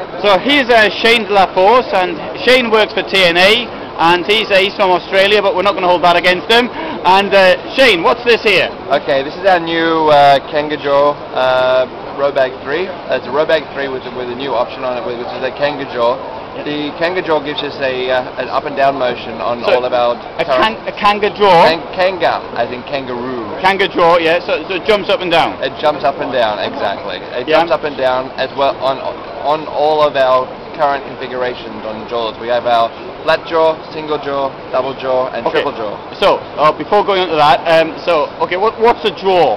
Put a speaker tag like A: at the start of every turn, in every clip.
A: So here's uh, Shayne de la Force, and Shayne works for TNA, and he's, uh, he's from Australia, but we're not going to hold that against him. And uh, Shayne, what's this here?
B: Okay, this is our new uh, Kangajaw uh, Robag 3. Uh, it's a Robag 3 with, with a new option on it, which is a The Kangajaw gives us a uh, an up and down motion on
A: So,
B: all of our
A: A,
B: current-
A: kan- a kanga draw.
B: Kang- Kanga, as in kangaroo.
A: Kanga draw, yeah, so, so it jumps up and down.
B: It jumps up and down, exactly. It
A: Yeah.
B: jumps up and down as well on on all of our current configurations on jaws. We have our flat jaw, single jaw, double jaw, and
A: Okay.
B: triple jaw.
A: So, uh, before going on to that, um, so, okay, what, what's a draw?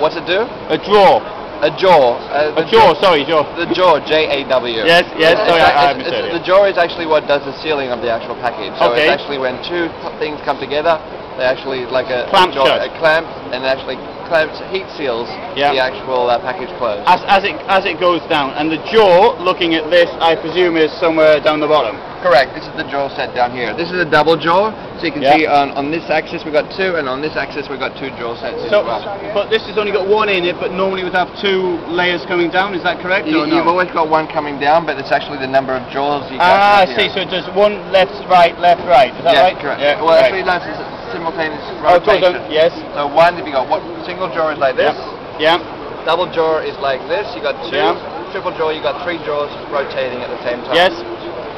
B: What's it do?
A: A draw.
B: A jaw. Uh,
A: A
B: the
A: jaw, sorry, jaw.
B: The jaw, J-A-W.
A: Yes, yes,
B: It's-
A: sorry,
B: it's-
A: I- I
B: it's- it's- The jaw is actually what does the sealing of the actual package. So
A: Okay.
B: it's actually when two things come together, they actually like a
A: Clamp
B: jaw, a clamp, and it actually clamps, heat seals
A: Yeah.
B: the actual uh, package closed.
A: As, as, it, as it goes down. And the jaw, looking at this, I presume is somewhere down the bottom.
B: Correct. This is the jaw set down here. This is a double jaw, so you can
A: Yeah.
B: see on, on this axis we've got two, and on this axis we've got two jaw sets
A: So,
B: as well.
A: but this has only got one in it, but normally we'd have two layers coming down, is that correct?
B: You,
A: or no?
B: You've always got one coming down, but it's actually the number of jaws you
A: Ah, I see, so it does one left, right, left, right, is that
B: yes,
A: right?
B: correct.
A: Yeah,
B: well,
A: right.
B: actually, a simultaneous
A: Oh,
B: rotation.
A: on, yes,
B: So one, if you got what single jaw is like this,
A: yeah,
B: double jaw is like this. You got two.
A: Yeah.
B: Triple jaw, you got three jaws rotating at the same time.
A: yes,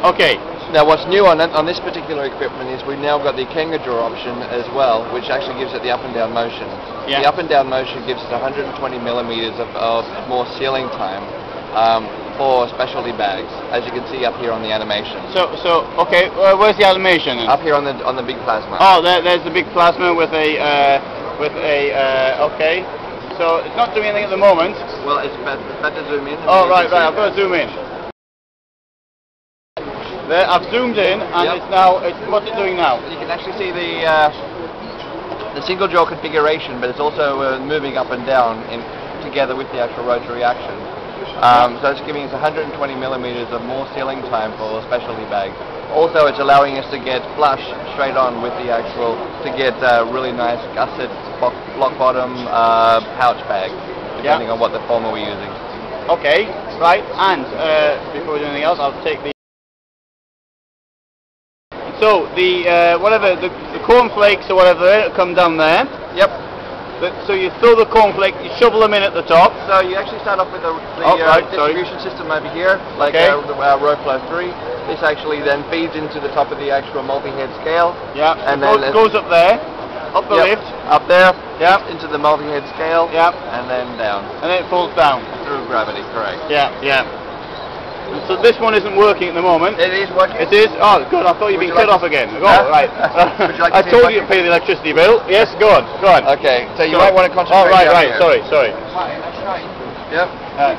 A: okay,
B: Now, what's new on on this particular equipment is we've now got the Kanga jaw option as well, which actually gives it the up and down motion.
A: Yeah.
B: The up and down motion gives it 120 millimeters of, of more sealing time um, for specialty bags, as you can see up here on the animation.
A: so, so, okay, uh, where's the animation? then?
B: Up here on the on the big plasma.
A: Oh, there, there's the big plasma with a, uh, with a, uh, okay, so it's not doing anything at the moment.
B: Well, it's better, better zoom in.
A: Oh, right, right, I've got to zoom in. There, I've zoomed in, and
B: Yep.
A: it's now, it's, what's it doing now?
B: You can actually see the uh, the single jaw configuration, but it's also uh, moving up and down in together with the actual rotary action. Um, so it's giving us 120 millimeters of more sealing time for specialty bags. Also, it's allowing us to get flush straight on with the actual to get uh, really nice gusset block, block bottom uh, pouch bag, depending on what the former we're using.
A: Okay, right, and uh, before we do anything else, I'll take the. So the uh, whatever the, the cornflakes or whatever come down there.
B: Yep.
A: But, so you throw the cornflake, you shovel them in at the top.
B: So you actually start off with the, the
A: Oh,
B: uh,
A: right, sorry.
B: distribution system over here, like
A: Okay.
B: uh, the uh, Roflo 3. This actually then feeds into the top of the actual multi-head scale.
A: Yeah,
B: And
A: goes,
B: then-
A: goes up there, up the
B: Yep,
A: lift.
B: Up there,
A: Yep.
B: into the multi-head scale,
A: Yep.
B: and then down
A: and then it falls down.
B: through gravity, correct.
A: Yeah, yeah. So this one isn't working at the moment.
B: It is working.
A: It is? Oh, good. I thought you'd
B: Would
A: been
B: you
A: cut
B: like
A: off again. Oh,
B: Huh?
A: right.
B: Like
A: I
B: to it
A: told you to pay the electricity bill. Yes, go on. Go on.
B: Okay, so you
A: Sorry.
B: might want to concentrate
A: Oh, right, right.
B: here.
A: Sorry, sorry.
B: Yep.
A: Uh,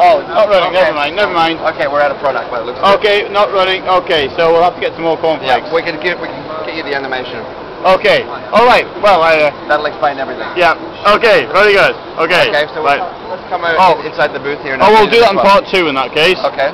A: oh, not running.
B: Okay.
A: Never mind. Never mind.
B: Okay, we're out of product, but it looks like.
A: Okay, not running. Okay, so we'll have to get some more cornflakes.
B: Yeah, we can get we can get you the animation.
A: Okay. All right. Well, I. Uh,
B: That'll explain everything.
A: yeah. Okay. Very good. Okay.
B: Okay, so
A: right.
B: Come over
A: Oh.
B: inside the booth here. and
A: Oh, we'll
B: do
A: that in part two in that case.
B: Okay.